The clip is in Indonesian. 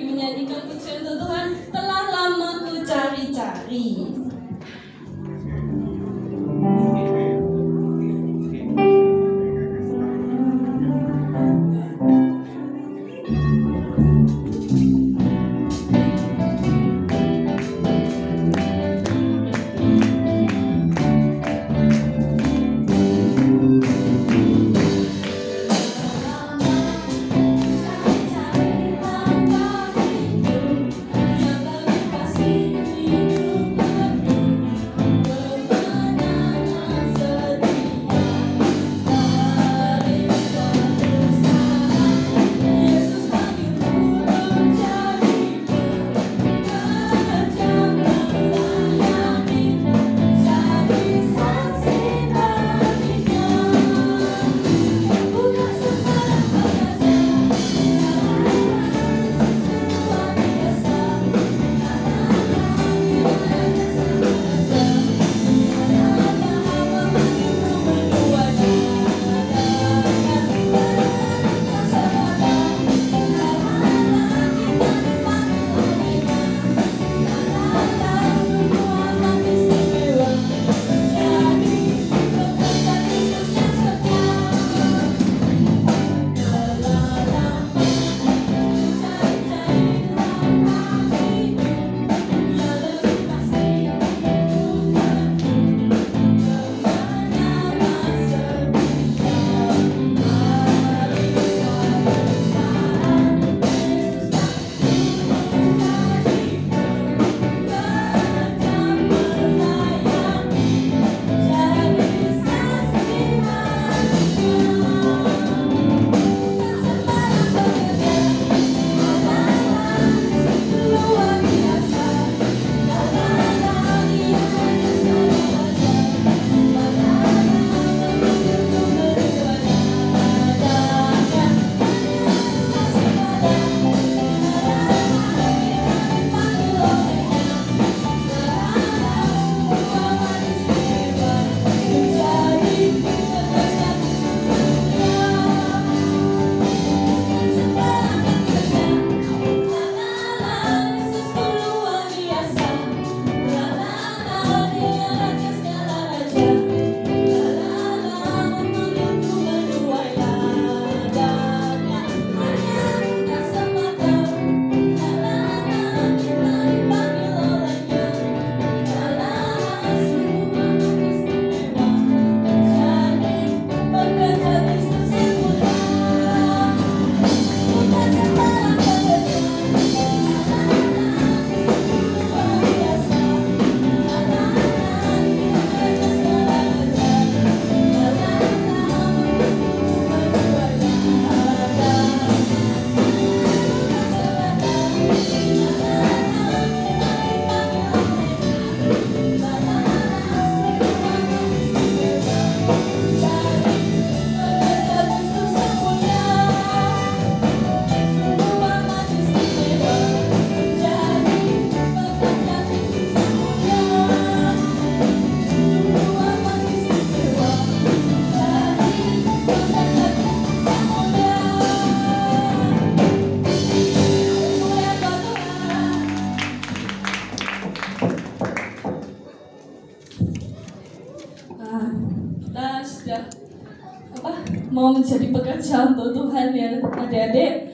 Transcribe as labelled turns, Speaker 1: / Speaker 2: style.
Speaker 1: menyanyikan pujian Tuhan telah lama ku cari-cari. Sudah apa mau menjadi pekerja untuk Tuhan ya adik-adik